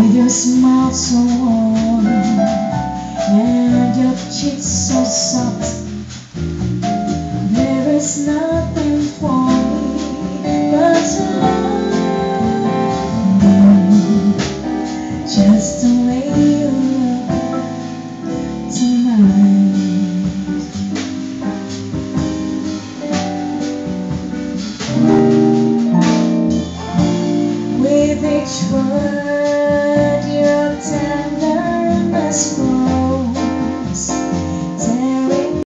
With your smile so warm And your cheeks so soft There is nothing for me but love Just the way you look tonight With each word